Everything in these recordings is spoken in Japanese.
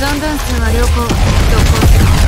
残弾数は良好。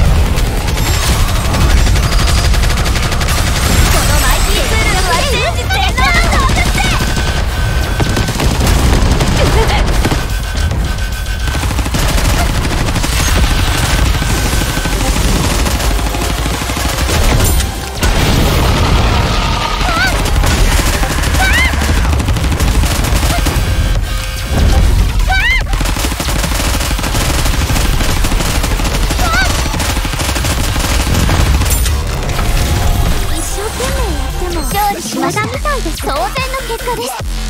またみたいです当然の結果です。